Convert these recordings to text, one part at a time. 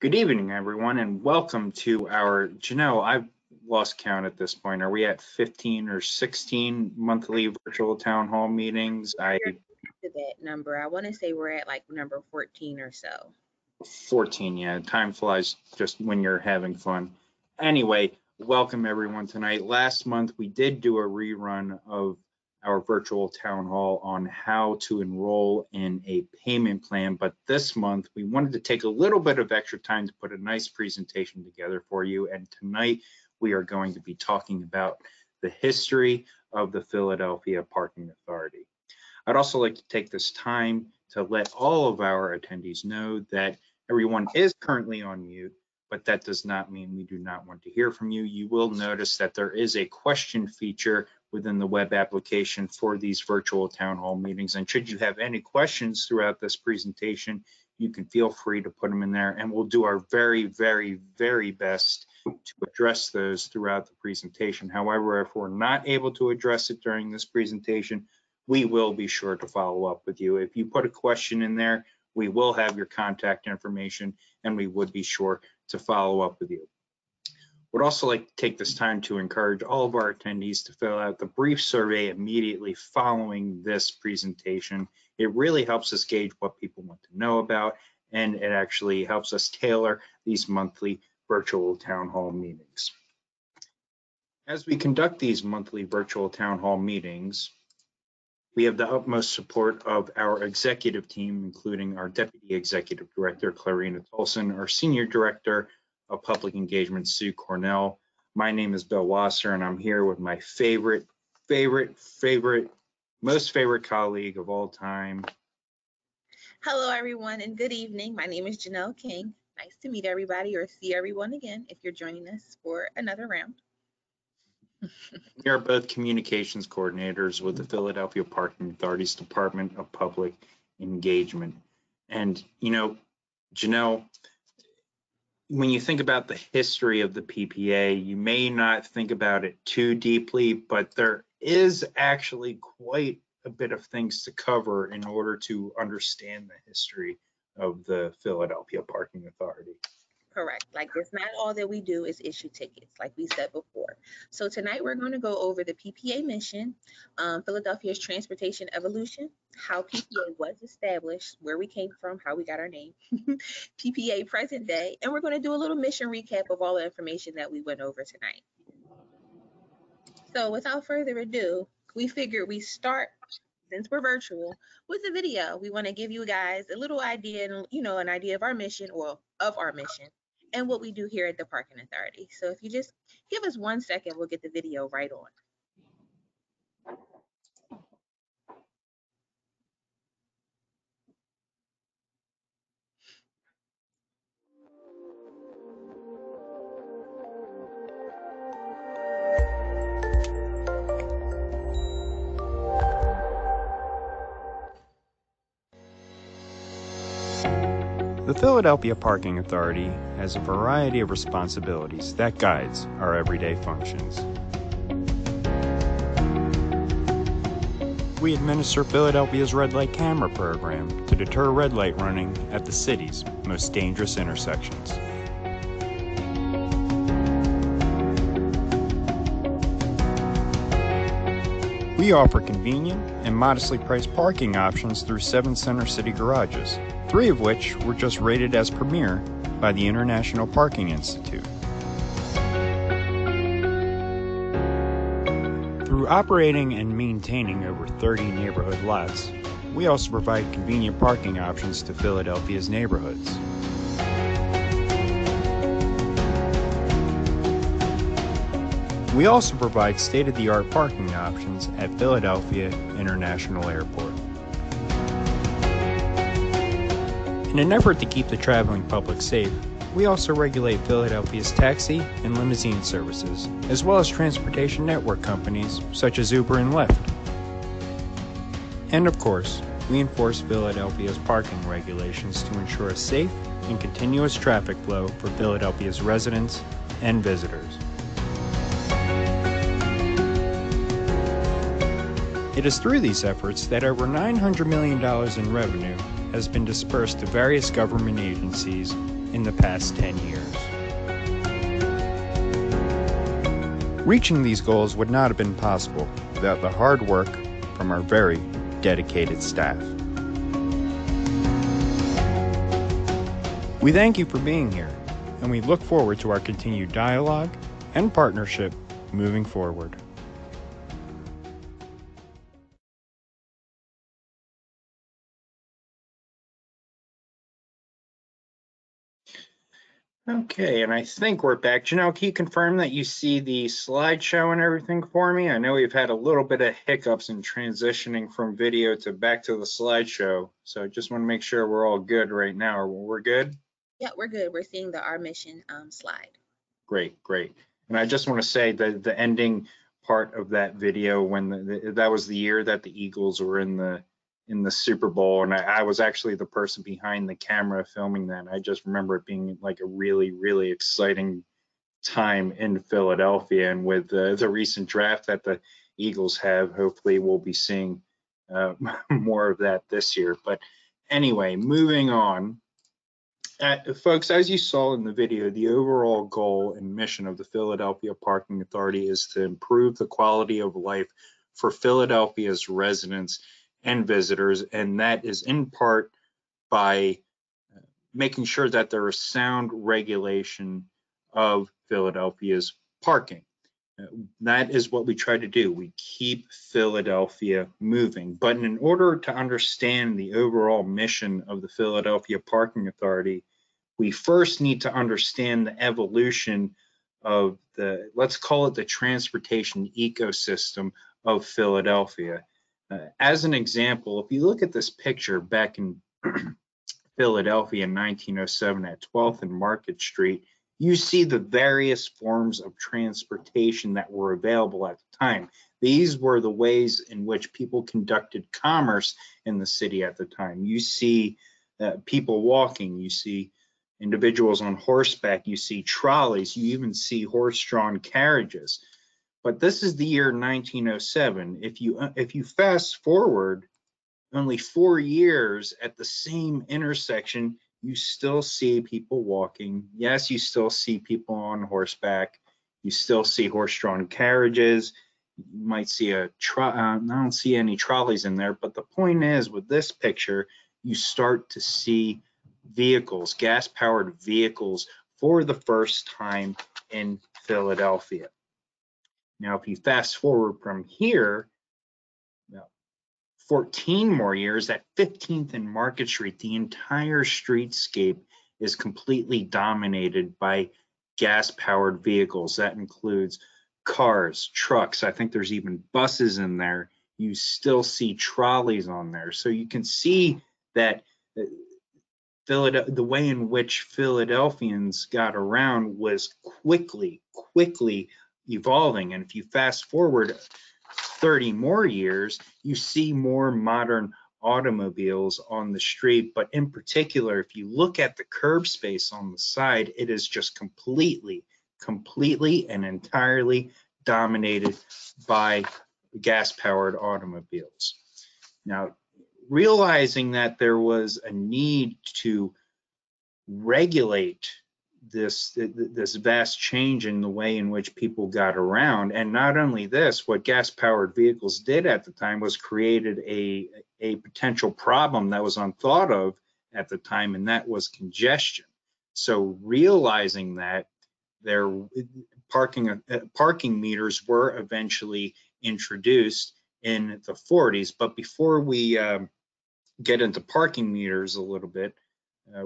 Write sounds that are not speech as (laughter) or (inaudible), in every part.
Good evening, everyone, and welcome to our, Janelle, I've lost count at this point. Are we at 15 or 16 monthly virtual town hall meetings? I, that number. I want to say we're at like number 14 or so. 14, yeah, time flies just when you're having fun. Anyway, welcome everyone tonight. Last month, we did do a rerun of our virtual town hall on how to enroll in a payment plan. But this month, we wanted to take a little bit of extra time to put a nice presentation together for you. And tonight, we are going to be talking about the history of the Philadelphia Parking Authority. I'd also like to take this time to let all of our attendees know that everyone is currently on mute but that does not mean we do not want to hear from you. You will notice that there is a question feature within the web application for these virtual town hall meetings. And should you have any questions throughout this presentation, you can feel free to put them in there and we'll do our very, very, very best to address those throughout the presentation. However, if we're not able to address it during this presentation, we will be sure to follow up with you. If you put a question in there, we will have your contact information and we would be sure to follow up with you. Would also like to take this time to encourage all of our attendees to fill out the brief survey immediately following this presentation. It really helps us gauge what people want to know about, and it actually helps us tailor these monthly virtual town hall meetings. As we conduct these monthly virtual town hall meetings, we have the utmost support of our executive team, including our Deputy Executive Director, Clarena Tolson, our Senior Director of Public Engagement, Sue Cornell. My name is Bill Wasser, and I'm here with my favorite, favorite, favorite, most favorite colleague of all time. Hello, everyone, and good evening. My name is Janelle King. Nice to meet everybody or see everyone again if you're joining us for another round. We are both communications coordinators with the Philadelphia Parking Authority's Department of Public Engagement. And, you know, Janelle, when you think about the history of the PPA, you may not think about it too deeply, but there is actually quite a bit of things to cover in order to understand the history of the Philadelphia Parking Authority. Correct. Like it's not all that we do is issue tickets, like we said before. So tonight we're going to go over the PPA mission, um, Philadelphia's transportation evolution, how PPA was established, where we came from, how we got our name, (laughs) PPA present day, and we're going to do a little mission recap of all the information that we went over tonight. So without further ado, we figured we start since we're virtual with a video we want to give you guys a little idea and you know an idea of our mission or of our mission and what we do here at the Parking Authority. So if you just give us one second, we'll get the video right on. Philadelphia Parking Authority has a variety of responsibilities that guides our everyday functions. We administer Philadelphia's red light camera program to deter red light running at the city's most dangerous intersections. We offer convenient and modestly priced parking options through seven center city garages three of which were just rated as premier by the International Parking Institute. Through operating and maintaining over 30 neighborhood lots, we also provide convenient parking options to Philadelphia's neighborhoods. We also provide state-of-the-art parking options at Philadelphia International Airport. In an effort to keep the traveling public safe, we also regulate Philadelphia's taxi and limousine services, as well as transportation network companies such as Uber and Lyft. And of course, we enforce Philadelphia's parking regulations to ensure a safe and continuous traffic flow for Philadelphia's residents and visitors. It is through these efforts that over $900 million in revenue has been dispersed to various government agencies in the past 10 years. Reaching these goals would not have been possible without the hard work from our very dedicated staff. We thank you for being here, and we look forward to our continued dialogue and partnership moving forward. Okay, and I think we're back. Janelle, can you confirm that you see the slideshow and everything for me? I know we've had a little bit of hiccups in transitioning from video to back to the slideshow. So I just want to make sure we're all good right now. Are We're good? Yeah, we're good. We're seeing the our mission um, slide. Great, great. And I just want to say that the ending part of that video when the, the, that was the year that the Eagles were in the in the Super Bowl, and I, I, was actually the person behind the camera filming that. I just remember it being like a really, really exciting time in Philadelphia, and with uh, the recent draft that the Eagles have, hopefully we'll be seeing uh, (laughs) more of that this year. But anyway, moving on. Uh, folks, as you saw in the video, the overall goal and mission of the Philadelphia Parking Authority is to improve the quality of life for Philadelphia's residents and visitors, and that is in part by uh, making sure that there is sound regulation of Philadelphia's parking. Uh, that is what we try to do. We keep Philadelphia moving. But in order to understand the overall mission of the Philadelphia Parking Authority, we first need to understand the evolution of the, let's call it the transportation ecosystem of Philadelphia. Uh, as an example, if you look at this picture back in (clears throat) Philadelphia in 1907 at 12th and Market Street, you see the various forms of transportation that were available at the time. These were the ways in which people conducted commerce in the city at the time. You see uh, people walking, you see individuals on horseback, you see trolleys, you even see horse-drawn carriages. But this is the year 1907. If you uh, if you fast forward only four years at the same intersection, you still see people walking. Yes, you still see people on horseback. You still see horse-drawn carriages. You might see a uh, I don't see any trolleys in there, but the point is with this picture, you start to see vehicles, gas-powered vehicles for the first time in Philadelphia. Now, if you fast forward from here, 14 more years at 15th and Market Street, the entire streetscape is completely dominated by gas powered vehicles. That includes cars, trucks. I think there's even buses in there. You still see trolleys on there. So you can see that uh, the way in which Philadelphians got around was quickly, quickly evolving. And if you fast forward 30 more years, you see more modern automobiles on the street. But in particular, if you look at the curb space on the side, it is just completely, completely and entirely dominated by gas powered automobiles. Now, realizing that there was a need to regulate this this vast change in the way in which people got around. And not only this what gas powered vehicles did at the time was created a a potential problem that was unthought of at the time and that was congestion. So realizing that their parking uh, parking meters were eventually introduced in the 40s but before we um, get into parking meters a little bit uh,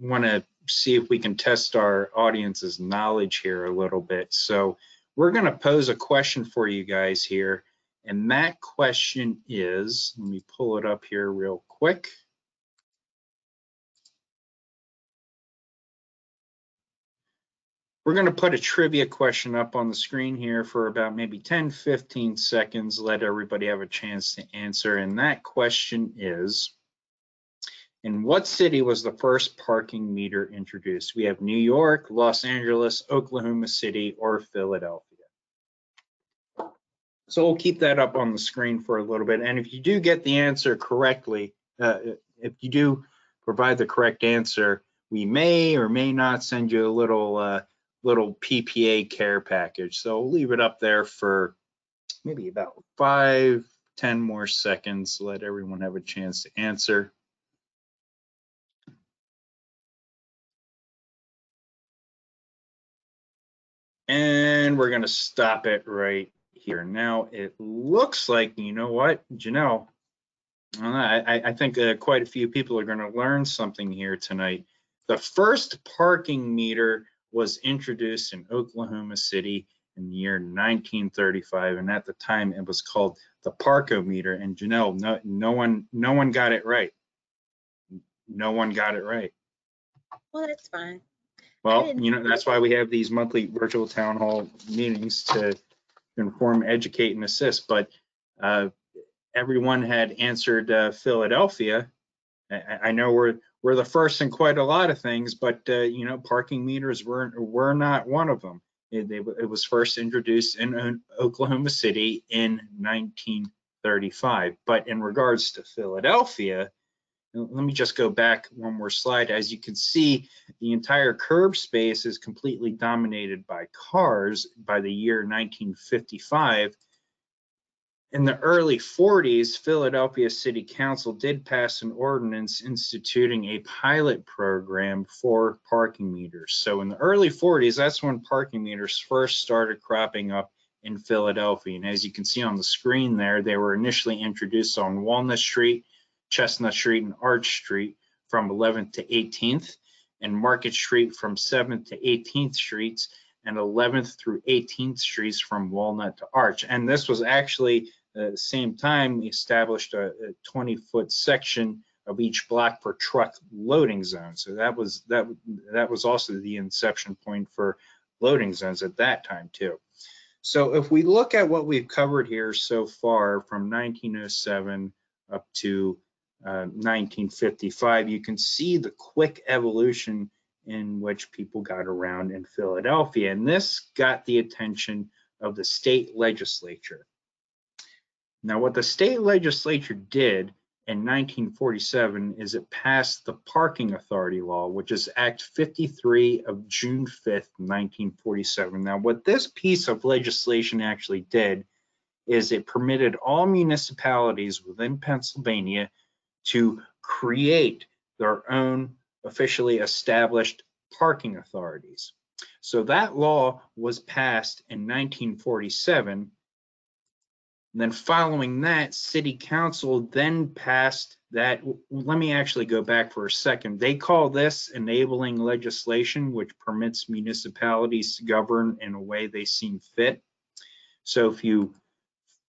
want to see if we can test our audience's knowledge here a little bit. So we're going to pose a question for you guys here. And that question is, let me pull it up here real quick. We're going to put a trivia question up on the screen here for about maybe 10, 15 seconds, let everybody have a chance to answer. And that question is, in what city was the first parking meter introduced? We have New York, Los Angeles, Oklahoma City, or Philadelphia. So we'll keep that up on the screen for a little bit. And if you do get the answer correctly, uh, if you do provide the correct answer, we may or may not send you a little, uh, little PPA care package. So we'll leave it up there for maybe about five, ten more seconds, let everyone have a chance to answer. And we're gonna stop it right here. Now, it looks like, you know what, Janelle? I, I, I think uh, quite a few people are gonna learn something here tonight. The first parking meter was introduced in Oklahoma City in the year 1935, and at the time it was called the Parkometer. And Janelle, no, no one, no one got it right. No one got it right. Well, that's fine. Well, you know, that's why we have these monthly virtual town hall meetings to inform, educate, and assist. But uh, everyone had answered uh, Philadelphia. I, I- know we're we're the first in quite a lot of things, but uh, you know, parking meters weren't were not one of them. It, they- it was first introduced in Oklahoma City in 1935. But in regards to Philadelphia, let me just go back one more slide. As you can see, the entire curb space is completely dominated by cars by the year 1955. In the early 40s, Philadelphia City Council did pass an ordinance instituting a pilot program for parking meters. So in the early 40s, that's when parking meters first started cropping up in Philadelphia. And as you can see on the screen there, they were initially introduced on Walnut Street, Chestnut Street, and Arch Street from 11th to 18th and Market Street from 7th to 18th Streets and 11th through 18th Streets from Walnut to Arch. And this was actually uh, the same time established a 20-foot section of each block for truck loading zone. So that was that that was also the inception point for loading zones at that time too. So if we look at what we've covered here so far from 1907 up to uh, 1955, you can see the quick evolution in which people got around in Philadelphia. And this got the attention of the state legislature. Now, what the state legislature did in 1947 is it passed the Parking Authority Law, which is Act 53 of June 5th, 1947. Now, what this piece of legislation actually did is it permitted all municipalities within Pennsylvania to create their own officially established parking authorities. So that law was passed in 1947. And then following that, city council then passed that. Let me actually go back for a second. They call this enabling legislation, which permits municipalities to govern in a way they seem fit. So if you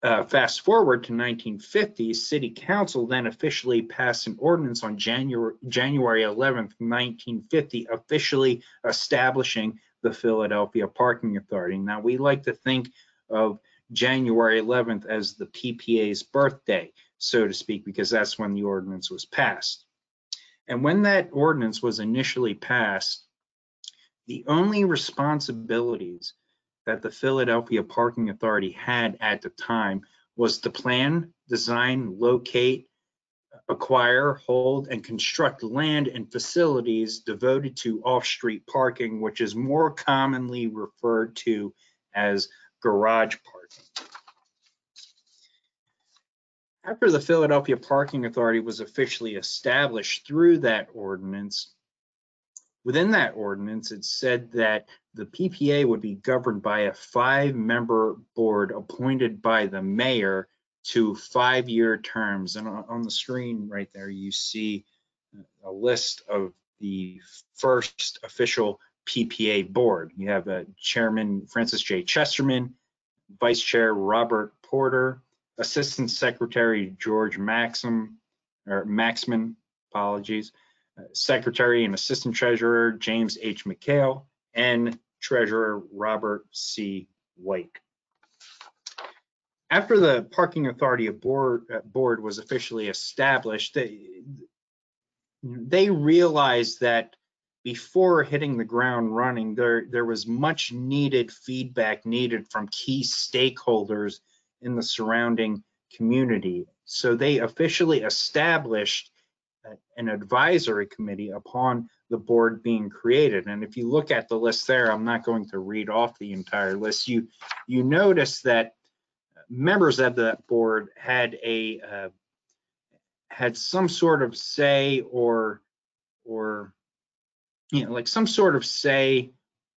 uh, fast forward to 1950, City Council then officially passed an ordinance on January January 11th, 1950, officially establishing the Philadelphia Parking Authority. Now we like to think of January 11th as the PPA's birthday, so to speak, because that's when the ordinance was passed. And when that ordinance was initially passed, the only responsibilities that the Philadelphia Parking Authority had at the time was to plan, design, locate, acquire, hold, and construct land and facilities devoted to off-street parking, which is more commonly referred to as garage parking. After the Philadelphia Parking Authority was officially established through that ordinance, within that ordinance, it said that the PPA would be governed by a five-member board appointed by the mayor to five-year terms. And on the screen right there, you see a list of the first official PPA board. You have uh, Chairman Francis J. Chesterman, Vice Chair Robert Porter, Assistant Secretary George Maxim, or Maxman, apologies, Secretary and Assistant Treasurer James H. McHale, and Treasurer Robert C. White. After the Parking Authority board, uh, board was officially established, they, they realized that before hitting the ground running, there, there was much needed feedback needed from key stakeholders in the surrounding community. So they officially established an advisory committee upon the board being created. And if you look at the list there, I'm not going to read off the entire list. You, you notice that members of that board had a, uh, had some sort of say or, or, you know, like some sort of say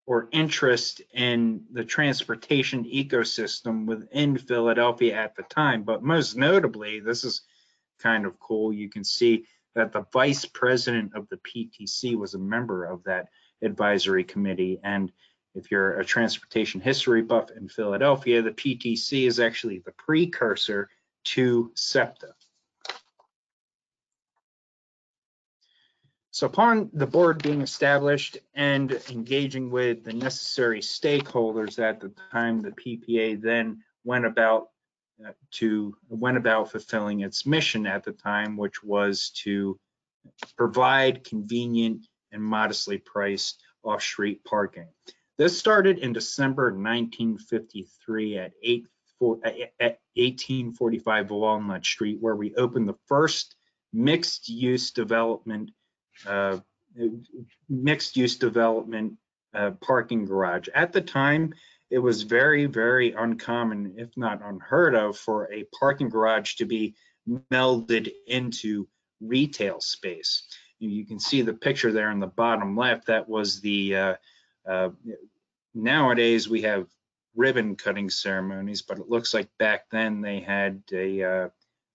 or interest in the transportation ecosystem within Philadelphia at the time. But most notably, this is kind of cool. You can see that the vice president of the PTC was a member of that advisory committee. And if you're a transportation history buff in Philadelphia, the PTC is actually the precursor to SEPTA. So upon the board being established and engaging with the necessary stakeholders at the time, the PPA then went about to went about fulfilling its mission at the time, which was to provide convenient and modestly priced off-street parking. This started in December 1953 at 8 at 1845 Walnut Street, where we opened the first mixed-use development uh, mixed use development uh, parking garage. At the time, it was very, very uncommon, if not unheard of, for a parking garage to be melded into retail space. You can see the picture there in the bottom left. That was the, uh, uh, nowadays we have ribbon cutting ceremonies, but it looks like back then they had a, uh,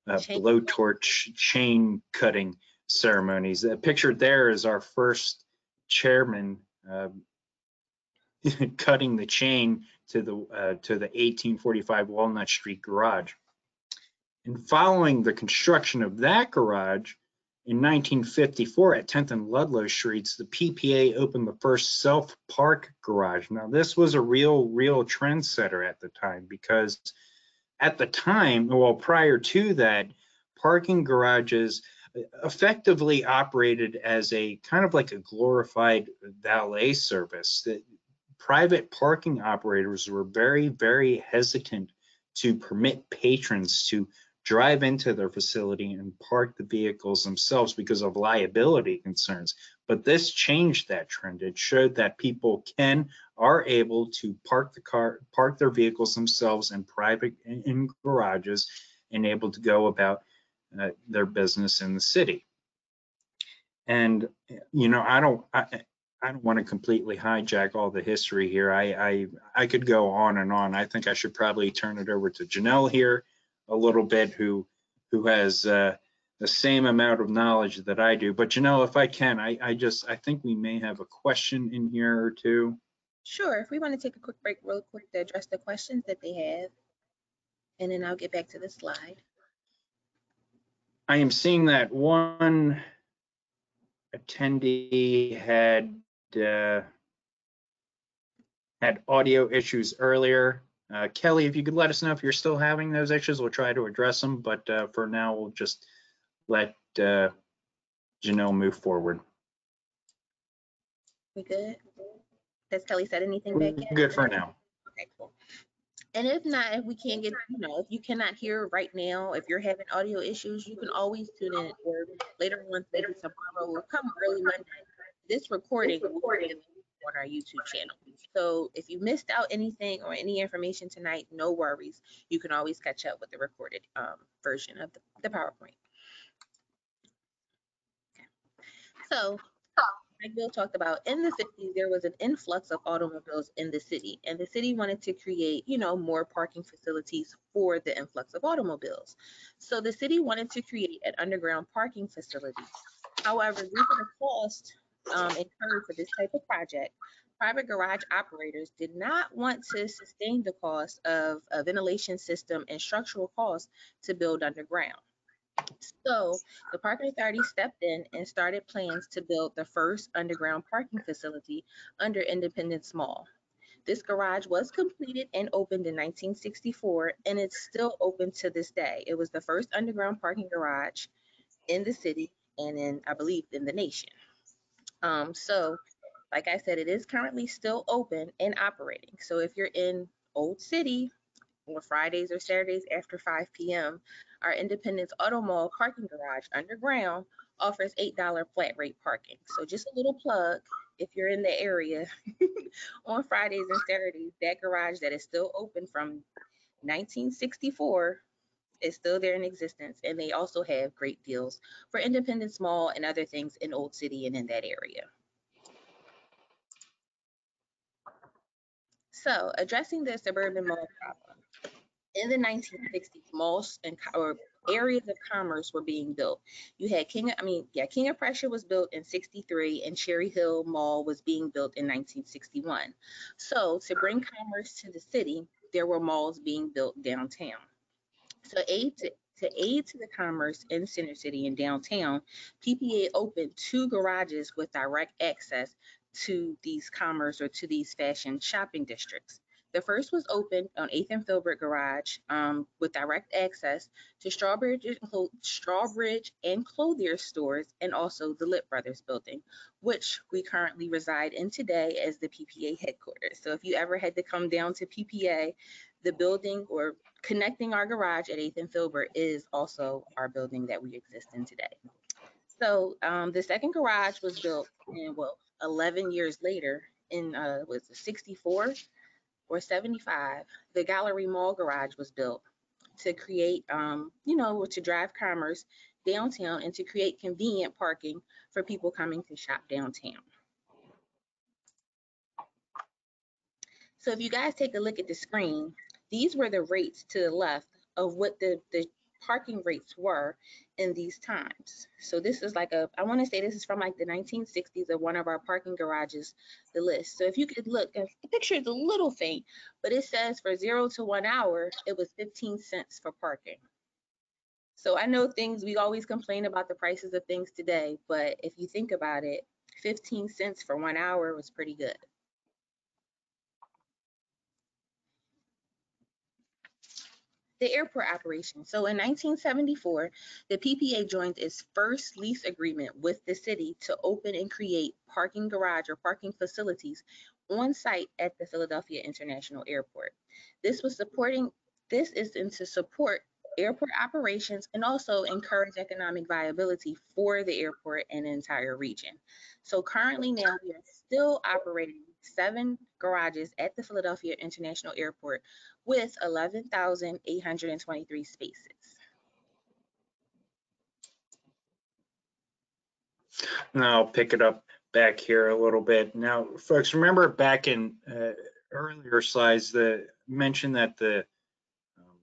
a Chain. blowtorch chain cutting ceremonies. Uh, picture there is our first chairman um, (laughs) cutting the chain to the uh, to the 1845 Walnut Street garage. And following the construction of that garage in 1954 at 10th and Ludlow Streets, the PPA opened the first self-park garage. Now this was a real, real trendsetter at the time because at the time, well, prior to that, parking garages effectively operated as a kind of like a glorified valet service that private parking operators were very, very hesitant to permit patrons to drive into their facility and park the vehicles themselves because of liability concerns. But this changed that trend. It showed that people can, are able to park the car, park their vehicles themselves in private, in, garages and able to go about uh, their business in the city. And, you know, I don't, I, I don't want to completely hijack all the history here. I, I, I could go on and on. I think I should probably turn it over to Janelle here a little bit, who, who has uh, the same amount of knowledge that I do. But Janelle, if I can, I, I just, I think we may have a question in here or two. Sure, if we want to take a quick break real quick to address the questions that they have. And then I'll get back to the slide. I am seeing that one attendee had uh, had audio issues earlier. Uh, Kelly, if you could let us know if you're still having those issues, we'll try to address them. But uh, for now, we'll just let uh, Janelle move forward. We good? Has Kelly said anything back yet? Good for now. Okay, cool. And if not, if we can't get, you know, if you cannot hear right now, if you're having audio issues, you can always tune in or later on, later tomorrow or come early Monday. This recording will be on our YouTube channel. So if you missed out anything or any information tonight, no worries. You can always catch up with the recorded um, version of the, the PowerPoint. Okay. So like Bill talked about, in the 50s, there was an influx of automobiles in the city, and the city wanted to create, you know, more parking facilities for the influx of automobiles. So the city wanted to create an underground parking facility. However, due to the cost um, incurred for this type of project, private garage operators did not want to sustain the cost of a ventilation system and structural costs to build underground. So the parking authority stepped in and started plans to build the first underground parking facility under Independence Mall. This garage was completed and opened in 1964 and it's still open to this day. It was the first underground parking garage in the city and in, I believe, in the nation. Um, so like I said, it is currently still open and operating. So if you're in Old City on Fridays or Saturdays after 5 p.m., our Independence Auto Mall parking garage underground offers $8 flat rate parking. So just a little plug, if you're in the area (laughs) on Fridays and Saturdays, that garage that is still open from 1964 is still there in existence. And they also have great deals for Independence Mall and other things in Old City and in that area. So addressing the suburban mall problem. In the 1960s, malls and areas of commerce were being built. You had King, I mean, yeah, King of Prussia was built in 63 and Cherry Hill Mall was being built in 1961. So to bring commerce to the city, there were malls being built downtown. So aid to, to aid to the commerce in Center City and downtown, PPA opened two garages with direct access to these commerce or to these fashion shopping districts. The first was opened on 8th and Filbert Garage um, with direct access to Strawbridge, Strawbridge and Clothier stores and also the Lit Brothers building, which we currently reside in today as the PPA headquarters. So if you ever had to come down to PPA, the building or connecting our garage at 8th and Filbert is also our building that we exist in today. So um, the second garage was built in, well, 11 years later in, uh, was it 64 or 75, the Gallery Mall garage was built to create, um, you know, to drive commerce downtown and to create convenient parking for people coming to shop downtown. So if you guys take a look at the screen, these were the rates to the left of what the, the parking rates were in these times. So this is like a, I want to say this is from like the 1960s of one of our parking garages, the list. So if you could look, the picture is a little faint, but it says for zero to one hour, it was 15 cents for parking. So I know things, we always complain about the prices of things today, but if you think about it, 15 cents for one hour was pretty good. The airport operation. So in 1974, the PPA joined its first lease agreement with the city to open and create parking garage or parking facilities on site at the Philadelphia International Airport. This was supporting, this is in to support airport operations and also encourage economic viability for the airport and the entire region. So currently now we are still operating seven garages at the Philadelphia International Airport with 11,823 spaces. Now I'll pick it up back here a little bit. Now, folks, remember back in uh, earlier slides, the mentioned that the um,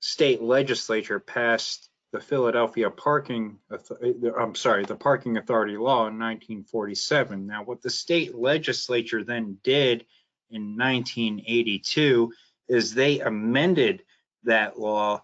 state legislature passed the Philadelphia parking, eh, I'm sorry, the Parking Authority Law in 1947. Now, what the state legislature then did in 1982 is they amended that law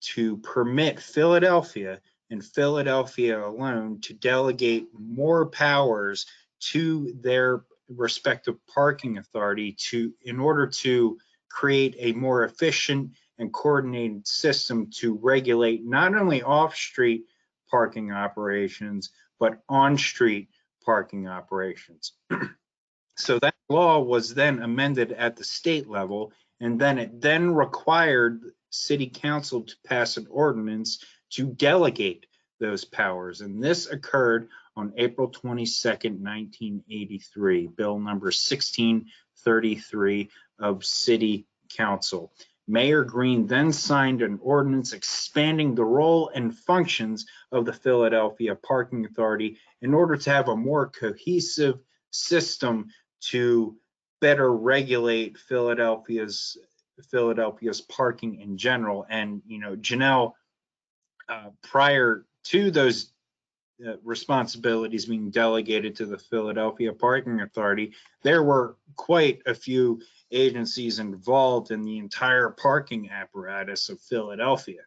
to permit Philadelphia and Philadelphia alone to delegate more powers to their respective parking authority to, in order to create a more efficient and coordinated system to regulate not only off-street parking operations, but on-street parking operations. (clears throat) So that law was then amended at the state level, and then it then required city council to pass an ordinance to delegate those powers. And this occurred on April 22nd, 1983, bill number 1633 of city council. Mayor Green then signed an ordinance expanding the role and functions of the Philadelphia Parking Authority in order to have a more cohesive system to better regulate Philadelphia's Philadelphia's parking in general. And you know, Janelle, uh, prior to those uh, responsibilities being delegated to the Philadelphia Parking Authority, there were quite a few agencies involved in the entire parking apparatus of Philadelphia.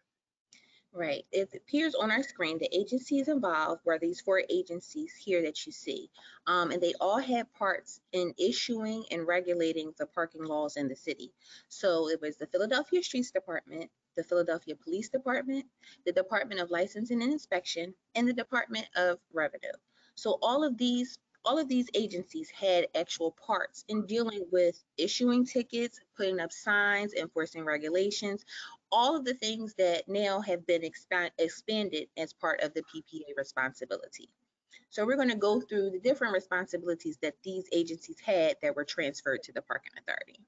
Right. It appears on our screen, the agencies involved were these four agencies here that you see. Um, and they all had parts in issuing and regulating the parking laws in the city. So it was the Philadelphia Streets Department, the Philadelphia Police Department, the Department of Licensing and Inspection, and the Department of Revenue. So all of these all of these agencies had actual parts in dealing with issuing tickets, putting up signs, enforcing regulations, all of the things that now have been expand, expanded as part of the PPA responsibility. So we're going to go through the different responsibilities that these agencies had that were transferred to the parking authority.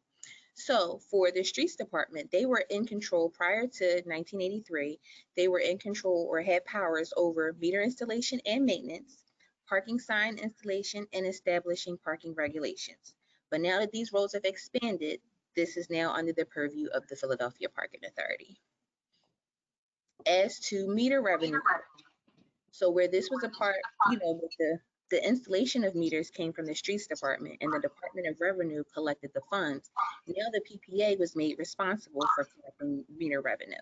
So for the streets department, they were in control prior to 1983. They were in control or had powers over meter installation and maintenance, parking sign installation, and establishing parking regulations. But now that these roles have expanded, this is now under the purview of the Philadelphia Parking Authority. As to meter revenue, so where this was a part, you know, with the, the installation of meters came from the streets department and the Department of Revenue collected the funds. Now the PPA was made responsible for collecting meter revenue.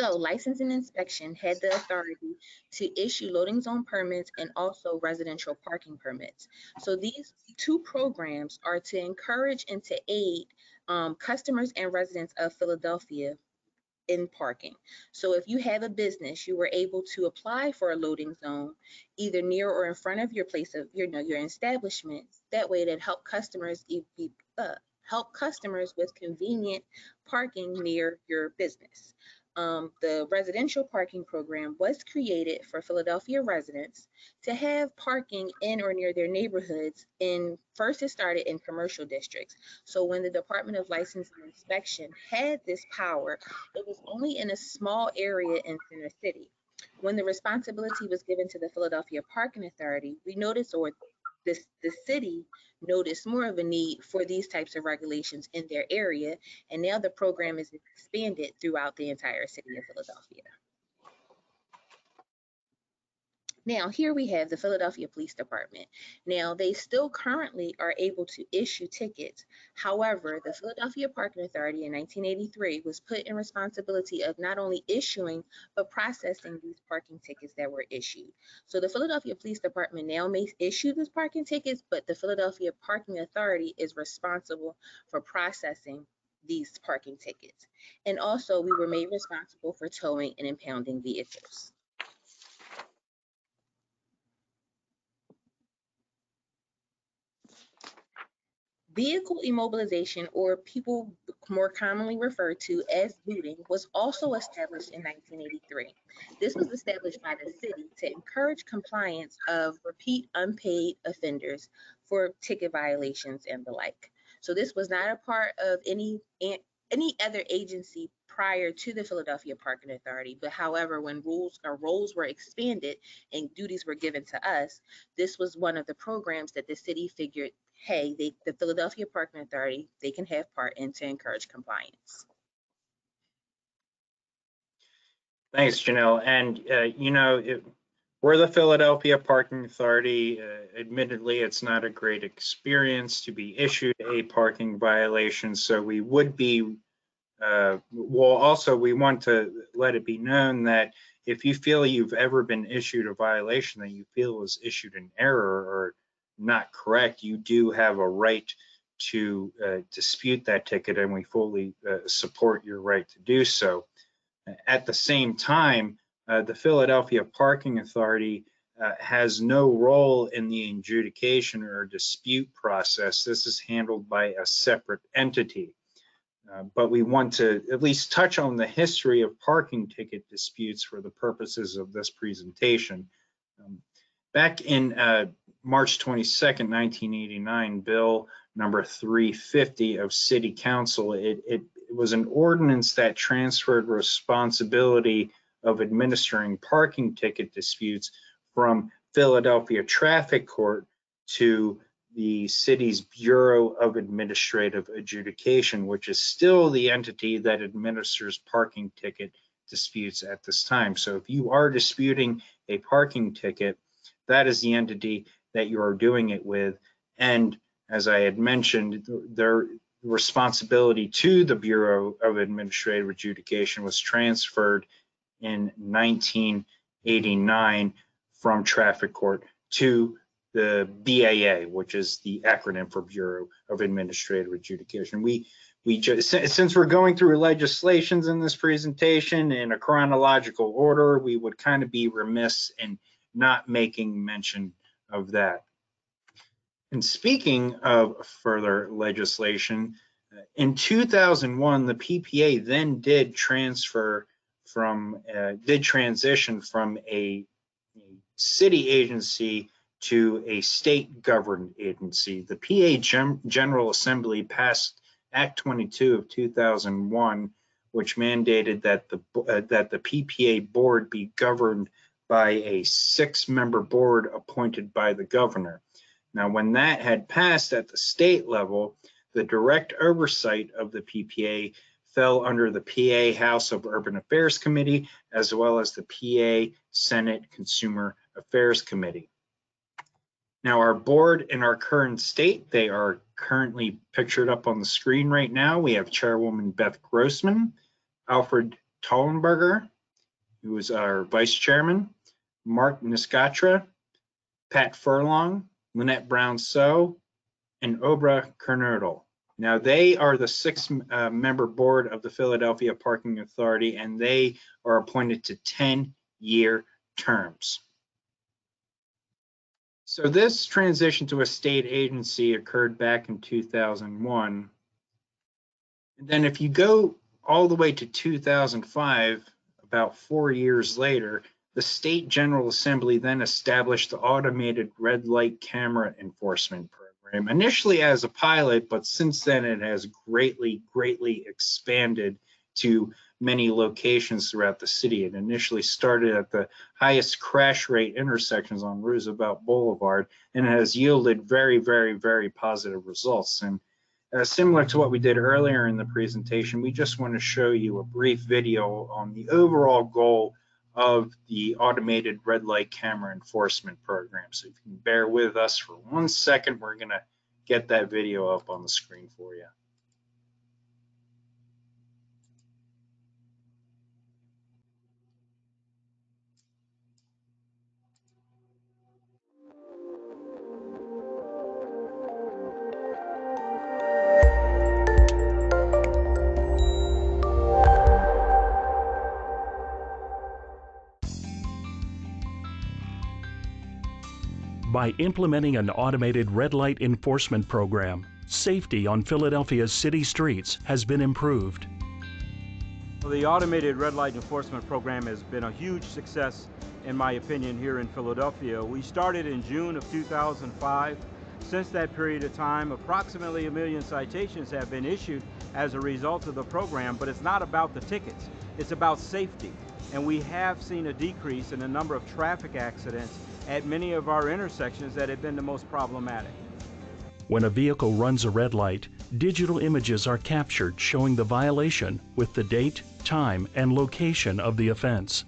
So license and inspection had the authority to issue loading zone permits and also residential parking permits. So these two programs are to encourage and to aid um, customers and residents of Philadelphia in parking. So if you have a business, you were able to apply for a loading zone either near or in front of your place of your, you know, your establishment. That way that help customers uh, help customers with convenient parking near your business. Um, the residential parking program was created for Philadelphia residents to have parking in or near their neighborhoods. In first, it started in commercial districts. So when the Department of License and Inspection had this power, it was only in a small area in Center City. When the responsibility was given to the Philadelphia Parking Authority, we noticed, or this the city noticed more of a need for these types of regulations in their area, and now the program is expanded throughout the entire city of Philadelphia. Now, here we have the Philadelphia Police Department. Now, they still currently are able to issue tickets. However, the Philadelphia Parking Authority in 1983 was put in responsibility of not only issuing, but processing these parking tickets that were issued. So the Philadelphia Police Department now may issue these parking tickets, but the Philadelphia Parking Authority is responsible for processing these parking tickets. And also, we were made responsible for towing and impounding vehicles. Vehicle immobilization, or people more commonly referred to as booting, was also established in 1983. This was established by the city to encourage compliance of repeat unpaid offenders for ticket violations and the like. So this was not a part of any any other agency prior to the Philadelphia Parking Authority. But however, when rules or roles were expanded and duties were given to us, this was one of the programs that the city figured, hey, they, the Philadelphia Parking Authority, they can have part in to encourage compliance. Thanks, Janelle. And, uh, you know, it, we're the Philadelphia Parking Authority. Uh, admittedly, it's not a great experience to be issued a parking violation, so we would be, uh, well, also, we want to let it be known that if you feel you've ever been issued a violation that you feel was issued in error or not correct, you do have a right to uh, dispute that ticket, and we fully uh, support your right to do so. At the same time, uh, the Philadelphia Parking Authority uh, has no role in the adjudication or dispute process. This is handled by a separate entity. Uh, but we want to at least touch on the history of parking ticket disputes for the purposes of this presentation. Um, back in uh, March 22nd, 1989, Bill number 350 of City Council, it, it, it was an ordinance that transferred responsibility of administering parking ticket disputes from Philadelphia Traffic Court to the city's Bureau of Administrative Adjudication, which is still the entity that administers parking ticket disputes at this time. So if you are disputing a parking ticket, that is the entity that you are doing it with. And as I had mentioned, their responsibility to the Bureau of Administrative Adjudication was transferred in 1989 from traffic court to the BAA, which is the acronym for Bureau of Administrative Adjudication. We we just since we're going through legislations in this presentation in a chronological order, we would kind of be remiss in not making mention of that. And speaking of further legislation, In 2001, the PPA then did transfer from, uh, did transition from a a city agency to a state governed agency. The PA Gen- General Assembly passed Act 22 of 2001, which mandated that the, uh, that the PPA board be governed by a six-member board appointed by the governor. Now, when that had passed at the state level, the direct oversight of the PPA fell under the PA House of Urban Affairs Committee, as well as the PA Senate Consumer Affairs Committee. Now, our board in our current state, they are currently pictured up on the screen right now. We have Chairwoman Beth Grossman, Alfred Taubenberger, who is our vice chairman, Mark Nicastre, Pat Furlong, Lynette Brown-Sow, and Obra Kernodle. Now, they are the six-member uh, board of the Philadelphia Parking Authority, and they are appointed to 10-year terms. So this transition to a state agency occurred back in 2001. And then if you go all the way to 2005, about four years later, the State General Assembly then established the Automated Red Light Camera Enforcement Program, initially as a pilot, but since then it has greatly, greatly expanded to many locations throughout the city. It initially started at the highest crash rate intersections on Roosevelt Boulevard and has yielded very, very, very positive results. And uh, similar to what we did earlier in the presentation, we just want to show you a brief video on the overall goal of the automated red light camera enforcement program. So if you can bear with us for one second, we're going to get that video up on the screen for you. By implementing an automated red light enforcement program, safety on Philadelphia's city streets has been improved. The automated red light enforcement program has been a huge success, in my opinion, here in Philadelphia. We started in June of 2005. Since that period of time, approximately a million citations have been issued as a result of the program, but it's not about the tickets, it's about safety. And we have seen a decrease in the number of traffic accidents at many of our intersections that have been the most problematic. When a vehicle runs a red light, digital images are captured showing the violation with the date, time, and location of the offense.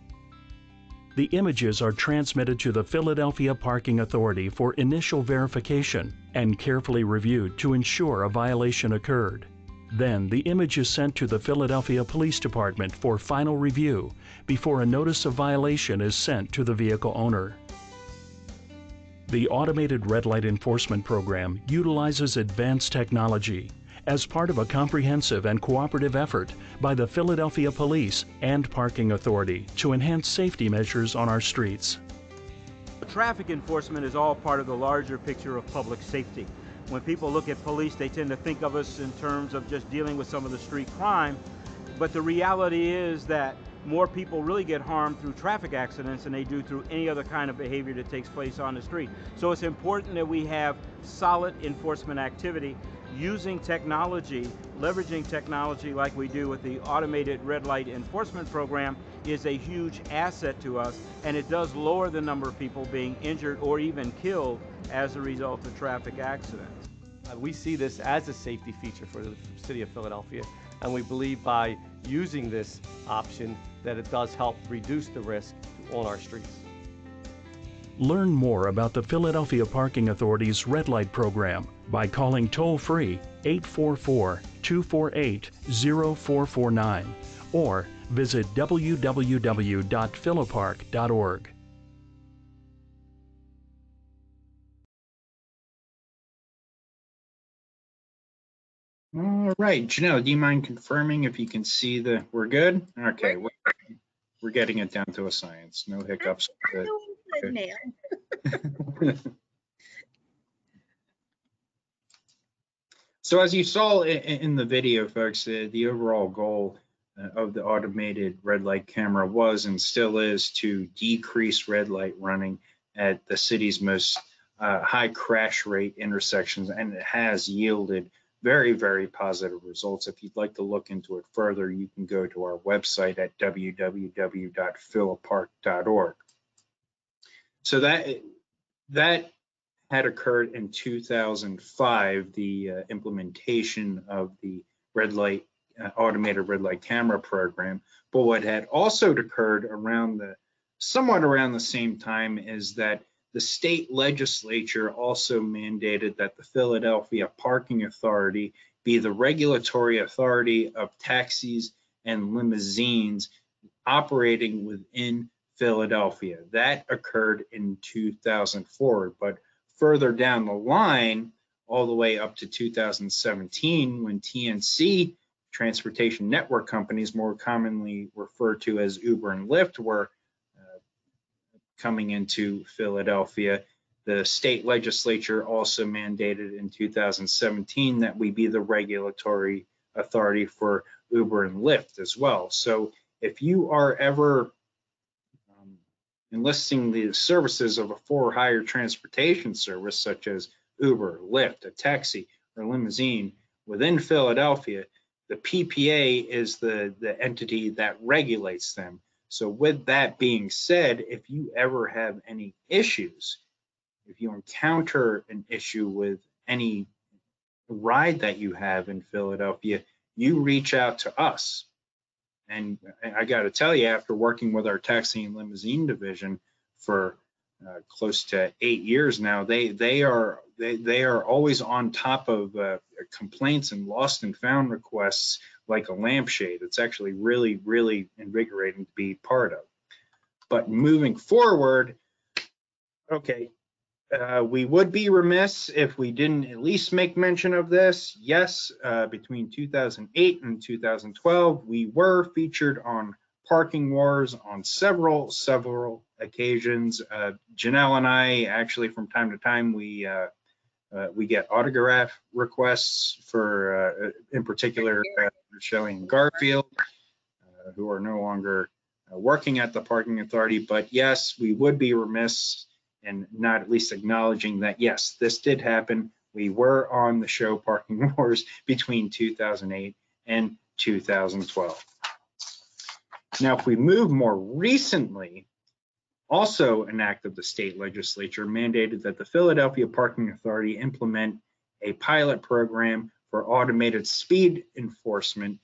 The images are transmitted to the Philadelphia Parking Authority for initial verification and carefully reviewed to ensure a violation occurred. Then the image is sent to the Philadelphia Police Department for final review before a notice of violation is sent to the vehicle owner. The Automated Red Light Enforcement Program utilizes advanced technology as part of a comprehensive and cooperative effort by the Philadelphia Police and Parking Authority to enhance safety measures on our streets. Traffic enforcement is all part of the larger picture of public safety. When people look at police, they tend to think of us in terms of just dealing with some of the street crime, but the reality is that more people really get harmed through traffic accidents than they do through any other kind of behavior that takes place on the street. So it's important that we have solid enforcement activity using technology, leveraging technology like we do with the automated red light enforcement program is a huge asset to us and it does lower the number of people being injured or even killed as a result of traffic accidents. Uh, we see this as a safety feature for the city of Philadelphia and we believe by using this option that it does help reduce the risk on our streets. Learn more about the Philadelphia Parking Authority's red light program by calling toll free 844 248 0449 or visit www.philapark.org. All right, Janelle, do you mind confirming if you can see the, we're good? Okay, we're, getting it down to a science, no hiccups. I'm doing good now. (laughs) So as you saw in the video, folks, the, the overall goal uh, of the automated red light camera was and still is to decrease red light running at the city's most uh, high crash rate intersections, and it has yielded very, very positive results. If you'd like to look into it further, you can go to our website at www.philapark.org. So that that had occurred in 2005, the uh, implementation of the red light uh, automated red light camera program. But what had also occurred around the somewhat around the same time is that the state legislature also mandated that the Philadelphia Parking Authority be the regulatory authority of taxis and limousines operating within Philadelphia. That occurred in 2004, but further down the line, all the way up to 2017, when TNC transportation network companies, more commonly referred to as Uber and Lyft, were coming into Philadelphia. The state legislature also mandated in 2017 that we be the regulatory authority for Uber and Lyft as well. So if you are ever um, enlisting the services of a for hire transportation service such as Uber, Lyft, a taxi, or limousine within Philadelphia, the PPA is the, the entity that regulates them. So with that being said, if you ever have any issues, if you encounter an issue with any ride that you have in Philadelphia, you reach out to us. And I got to tell you, after working with our taxi and limousine division for uh, close to eight years now, they they are they they are always on top of uh, complaints and lost and found requests like a lampshade. It's actually really really invigorating to be part of. But moving forward, okay, uh, we would be remiss if we didn't at least make mention of this. Yes, uh, between 2008 and 2012, we were featured on Parking Wars on several, several occasions. Uh, Janelle and I actually, from time to time, we uh, uh, we get autograph requests for, uh, in particular, Shelley Garfield, uh, who are no longer uh, working at the Parking Authority. But yes, we would be remiss in not at least acknowledging that, yes, this did happen. We were on the show Parking (laughs) Wars between 2008 and 2012. Now, if we move more recently, also an act of the state legislature mandated that the Philadelphia Parking Authority implement a pilot program for automated speed enforcement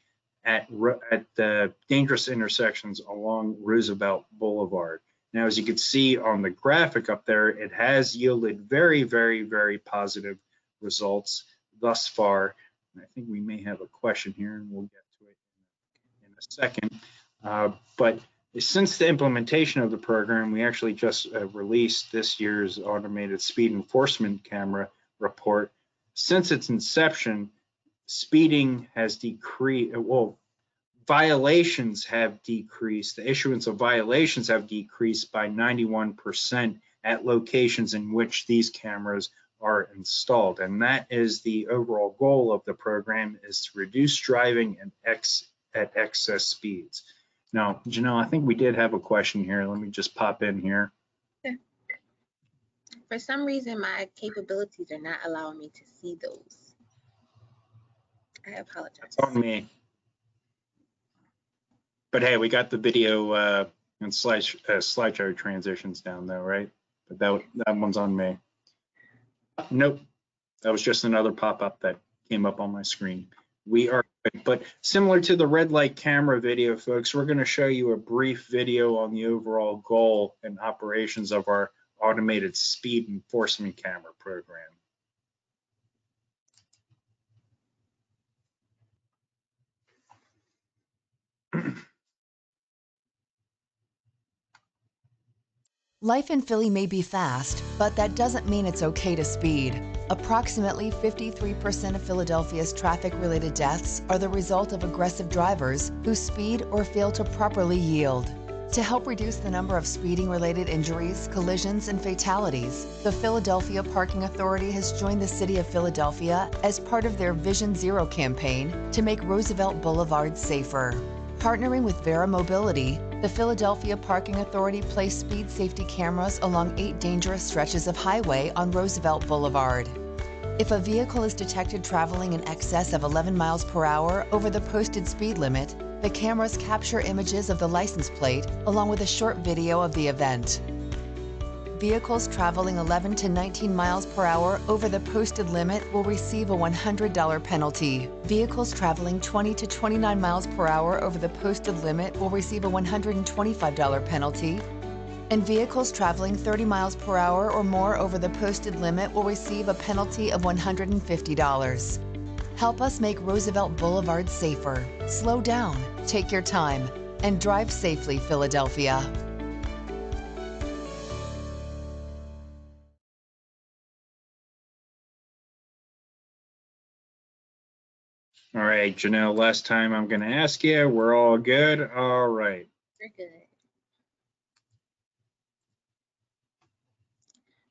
at, at the dangerous intersections along Roosevelt Boulevard. Now, as you can see on the graphic up there, it has yielded very, very, very positive results thus far. And I think we may have a question here and we'll get to it in a second. Uh, but since the implementation of the program, we actually just uh, released this year's automated speed enforcement camera report. Since its inception, speeding has decreased, well, violations have decreased. The issuance of violations have decreased by 91% at locations in which these cameras are installed. And that is the overall goal of the program is to reduce driving and ex at excess speeds. Now, Janelle, I think we did have a question here. Let me just pop in here. For some reason, my capabilities are not allowing me to see those. I apologize. On me. But hey, we got the video uh, and slide uh, slideshow transitions down though, right? But that that one's on me. Nope, that was just another pop-up that came up on my screen. We are, but similar to the red light camera video, folks, we're going to show you a brief video on the overall goal and operations of our automated speed enforcement camera program. (clears throat) Life in Philly may be fast, but that doesn't mean it's okay to speed. Approximately 53% of Philadelphia's traffic related deaths are the result of aggressive drivers who speed or fail to properly yield. To help reduce the number of speeding related injuries, collisions, and fatalities, the Philadelphia Parking Authority has joined the City of Philadelphia as part of their Vision Zero campaign to make Roosevelt Boulevard safer. Partnering with Verra Mobility, the Philadelphia Parking Authority placed speed safety cameras along eight dangerous stretches of highway on Roosevelt Boulevard. If a vehicle is detected traveling in excess of 11 miles per hour over the posted speed limit, the cameras capture images of the license plate along with a short video of the event. Vehicles traveling 11 to 19 miles per hour over the posted limit will receive a $100 penalty. Vehicles traveling 20 to 29 miles per hour over the posted limit will receive a $125 penalty. And vehicles traveling 30 miles per hour or more over the posted limit will receive a penalty of $150. Help us make Roosevelt Boulevard safer. Slow down, take your time, and drive safely, Philadelphia. All right, Janelle, last time I'm gonna ask you, we're all good? All right. We're good.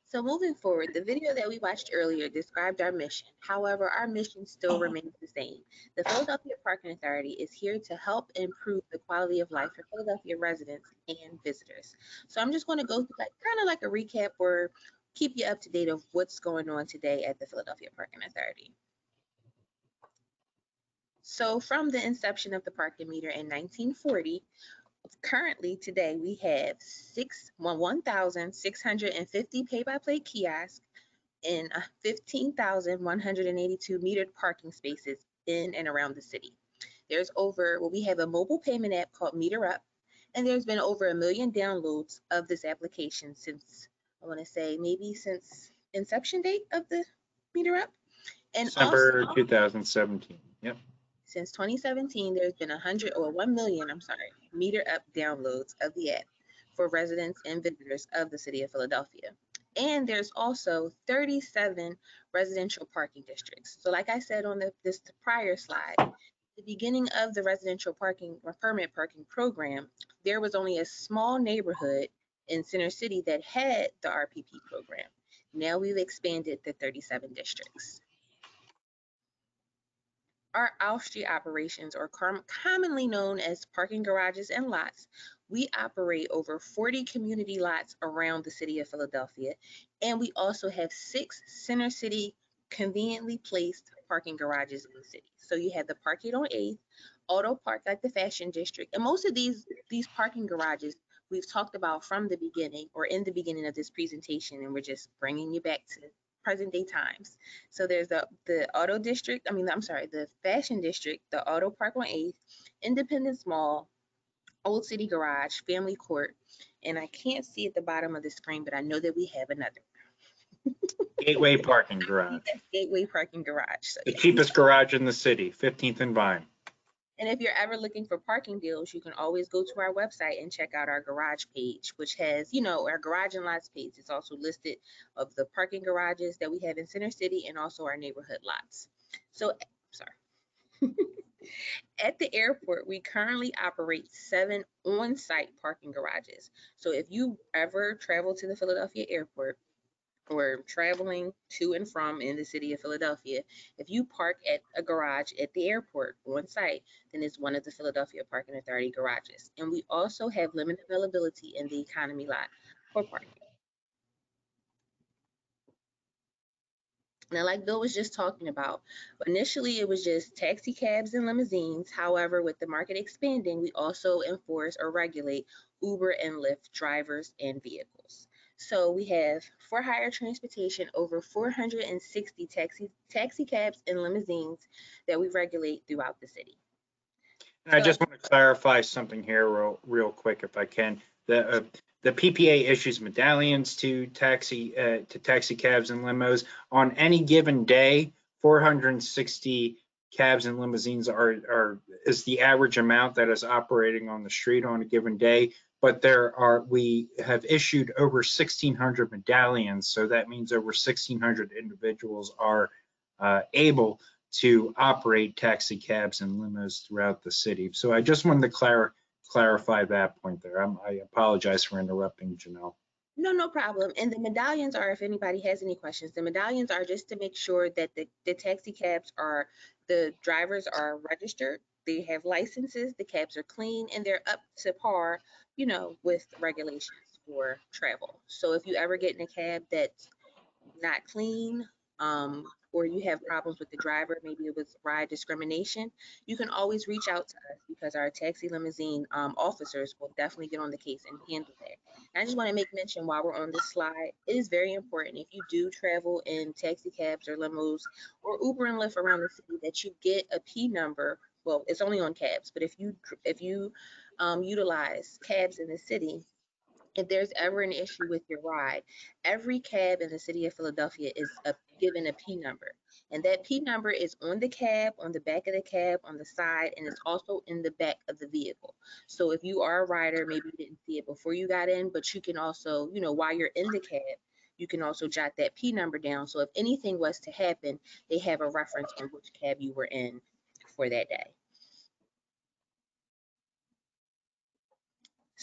So moving forward, the video that we watched earlier described our mission. However, our mission still oh. remains the same. The Philadelphia Parking Authority is here to help improve the quality of life for Philadelphia residents and visitors. So I'm just going to go through like kind of like a recap or keep you up to date of what's going on today at the Philadelphia Parking Authority. So from the inception of the parking meter in 1940, currently today we have six, well, 1,650 pay-by-plate kiosks and uh, 15,182 metered parking spaces in and around the city. There's over, well, we have a mobile payment app called Meter Up, and there's been over a million downloads of this application since, I want to say, maybe since inception date of the Meter Up. And December also- 2017. Yep. Since 2017, there's been a hundred or 1 million, I'm sorry, meter up downloads of the app for residents and visitors of the city of Philadelphia. And there's also 37 residential parking districts. So like I said on the, this prior slide, the beginning of the residential parking or permit parking program, there was only a small neighborhood in Center City that had the RPP program. Now we've expanded to 37 districts. Our off-street operations, or com- commonly known as parking garages and lots, we operate over 40 community lots around the city of Philadelphia, and we also have six center city conveniently placed parking garages in the city. So you have the Parkade on oh Eighth, Auto Park like the Fashion District, and most of these these parking garages we've talked about from the beginning or in the beginning of this presentation, and we're just bringing you back to present day times. So there's the, the auto district, I mean, I'm sorry, the fashion district, the auto park on Eighth, Independence Mall, Old City Garage, Family Court, and I can't see at the bottom of the screen, but I know that we have another. (laughs) Gateway Parking Garage, Gateway Parking Garage. So, the yeah. cheapest garage in the city, 15th and Vine. And if you're ever looking for parking deals, you can always go to our website and check out our garage page, which has, you know, our garage and lots page. It's also listed of the parking garages that we have in Center City and also our neighborhood lots. So, eh, sorry. (laughs) At the airport, we currently operate seven on-site parking garages. So if you ever travel to the Philadelphia airport or traveling to and from in the city of Philadelphia, if you park at a garage at the airport on site, then it's one of the Philadelphia Parking Authority garages. And we also have limited availability in the economy lot for parking. Now, like Bill was just talking about, initially it was just taxi cabs and limousines. However, with the market expanding, we also enforce or regulate Uber and Lyft drivers and vehicles. So we have for hire transportation over 460 taxi taxi cabs and limousines that we regulate throughout the city. And I just want to clarify something here real, real quick if I can. The, uh, the PPA issues medallions to taxi, uh, to taxi cabs and limos. On any given day, 460 cabs and limousines are, are, is the average amount that is operating on the street on a given day. But there are, we have issued over 1,600 medallions, so that means over 1,600 individuals are uh, able to operate taxi cabs and limos throughout the city. So I just wanted to clar- clarify that point there. I'm- I apologize for interrupting Janelle. No, no problem. And the medallions are, if anybody has any questions, the medallions are just to make sure that the, the taxi cabs are, the drivers are registered, they have licenses, the cabs are clean, and they're up to par, you know, with regulations for travel. So if you ever get in a cab that's not clean, um, or you have problems with the driver, maybe it was ride discrimination, you can always reach out to us because our taxi limousine, um, officers will definitely get on the case and handle that. And I just want to make mention while we're on this slide, it is very important if you do travel in taxi cabs or limos or Uber and Lyft around the city that you get a P number. Well, it's only on cabs, but if you if you um, utilize cabs in the city, if there's ever an issue with your ride, every cab in the city of Philadelphia is a, given a P number. And that P number is on the cab, on the back of the cab, on the side, and it's also in the back of the vehicle. So if you are a rider, maybe you didn't see it before you got in, but you can also, you know, while you're in the cab, you can also jot that P number down. So if anything was to happen, they have a reference on which cab you were in for that day.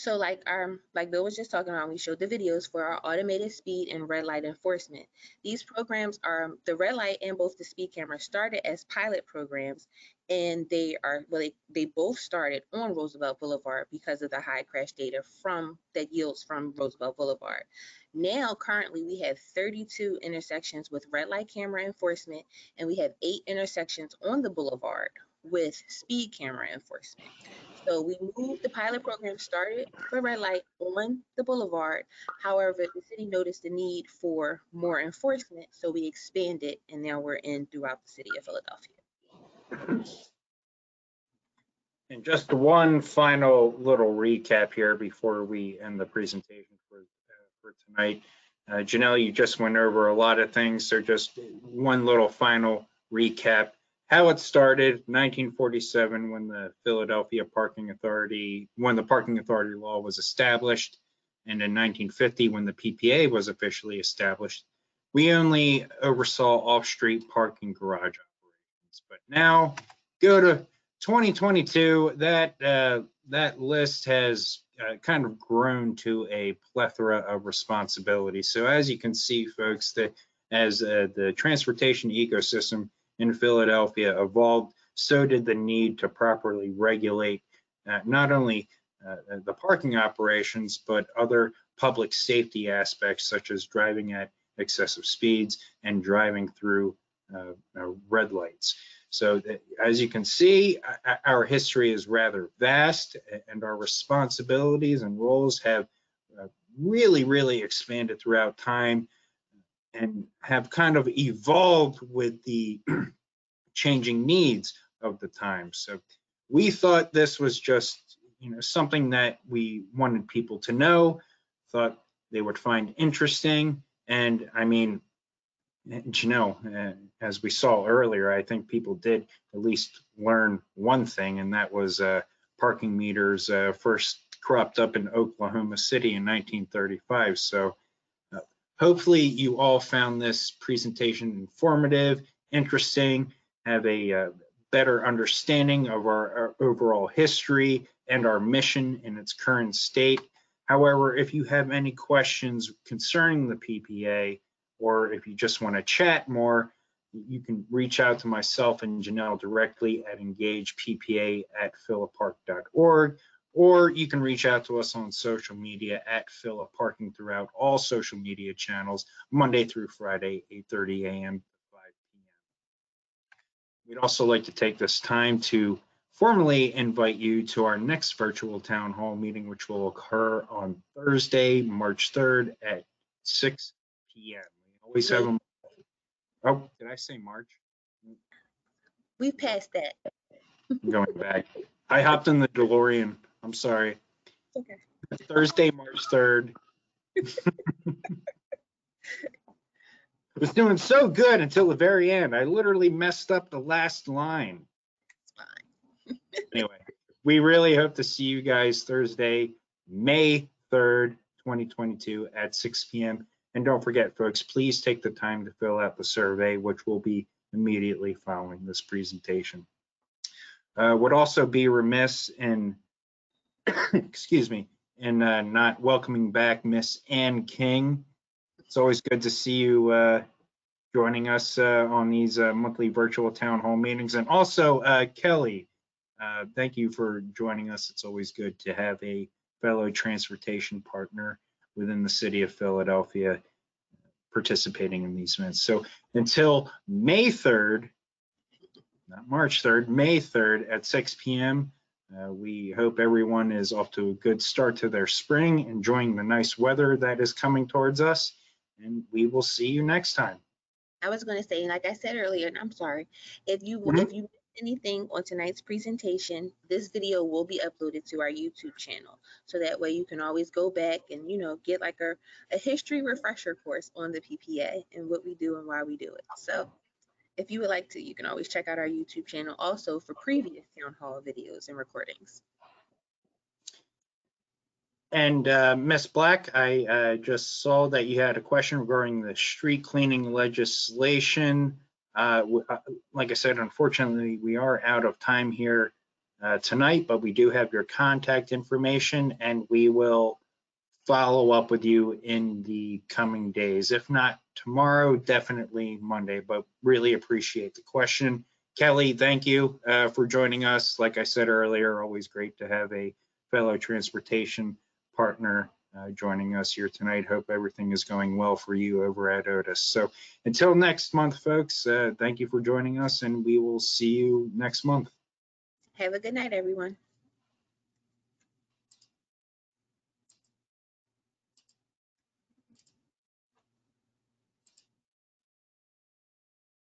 So like um like Bill was just talking about, we showed the videos for our automated speed and red light enforcement. These programs are um, the red light and both the speed camera started as pilot programs and they are well they, they both started on Roosevelt Boulevard because of the high crash data from that yields from Roosevelt Boulevard. Now currently we have 32 intersections with red light camera enforcement and we have eight intersections on the boulevard with speed camera enforcement. So we moved the pilot program started for red light on the boulevard. However, the city noticed the need for more enforcement, so we expanded and now we're in throughout the city of Philadelphia. And just one final little recap here before we end the presentation for, uh, for tonight. Uh, Janelle, you just went over a lot of things, so just one little final recap. How it started, 1947, when the Philadelphia Parking Authority, when the Parking Authority law was established, and in 1950, when the PPA was officially established, we only oversaw off-street parking garage operations. But now, go to 2022, that uh, that list has uh, kind of grown to a plethora of responsibilities. So as you can see, folks, that as uh, the transportation ecosystem in Philadelphia evolved, so did the need to properly regulate uh, not only uh, the parking operations, but other public safety aspects such as driving at excessive speeds and driving through uh, uh, red lights. So that, as you can see, uh, our history is rather vast and our responsibilities and roles have uh, really, really expanded throughout time and have kind of evolved with the (clears throat) changing needs of the time. So we thought this was just, you know, something that we wanted people to know, thought they would find interesting. And I mean, you know, uh, as we saw earlier, I think people did at least learn one thing, and that was uh, parking meters uh, first cropped up in Oklahoma City in 1935. So hopefully you all found this presentation informative, interesting, have a uh, better understanding of our, our overall history and our mission in its current state. However, if you have any questions concerning the PPA, or if you just want to chat more, you can reach out to myself and Janelle directly at engageppa at philapark.org, or you can reach out to us on social media at PhilaParking throughout all social media channels, Monday through Friday, 8.30 a.m. to 5 p.m. We'd also like to take this time to formally invite you to our next virtual town hall meeting, which will occur on Thursday, March 3rd at 6 p.m. We always have them. Oh, did I say March? We passed that. I'm going back. I hopped in the DeLorean. I'm sorry. Okay. Thursday, March 3rd. (laughs) It was doing so good until the very end. I literally messed up the last line. It's fine. (laughs) Anyway, we really hope to see you guys Thursday, May 3rd, 2022 at 6 p.m. And don't forget, folks, please take the time to fill out the survey, which will be immediately following this presentation. Uh, would also be remiss in (coughs) excuse me, and uh, not welcoming back Miss Ann King. It's always good to see you uh, joining us uh, on these uh, monthly virtual town hall meetings. And also, uh, Kelly, uh, thank you for joining us. It's always good to have a fellow transportation partner within the city of Philadelphia participating in these events. So until May 3rd, not March 3rd, May 3rd at 6 PM, uh, we hope everyone is off to a good start to their spring, enjoying the nice weather that is coming towards us, and we will see you next time. I was going to say, like I said earlier, and I'm sorry, if you Mhm. if you missed anything on tonight's presentation, this video will be uploaded to our YouTube channel. So that way you can always go back and you know get like a, a history refresher course on the PPA and what we do and why we do it. So if you would like to, you can always check out our YouTube channel also for previous town hall videos and recordings. And uh, Ms. Black, I uh, just saw that you had a question regarding the street cleaning legislation. Uh, uh, Like I said, unfortunately, we are out of time here uh, tonight, but we do have your contact information and we will follow up with you in the coming days. If not tomorrow, definitely Monday, but really appreciate the question. Kelly, thank you uh, for joining us. Like I said earlier, always great to have a fellow transportation partner uh, joining us here tonight. Hope everything is going well for you over at Otis. So until next month, folks, uh, thank you for joining us and we will see you next month. Have a good night, everyone.